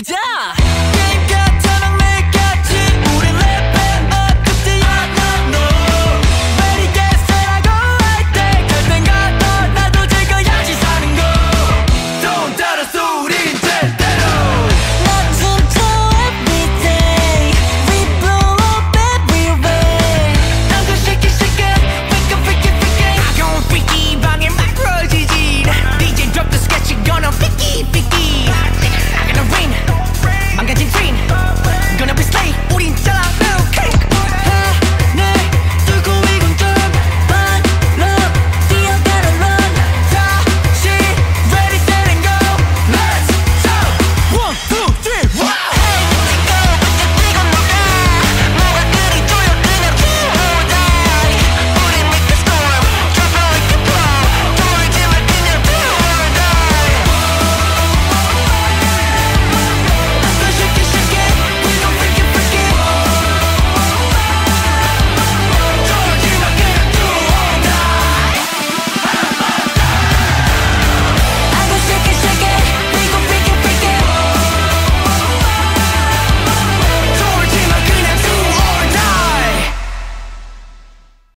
보자.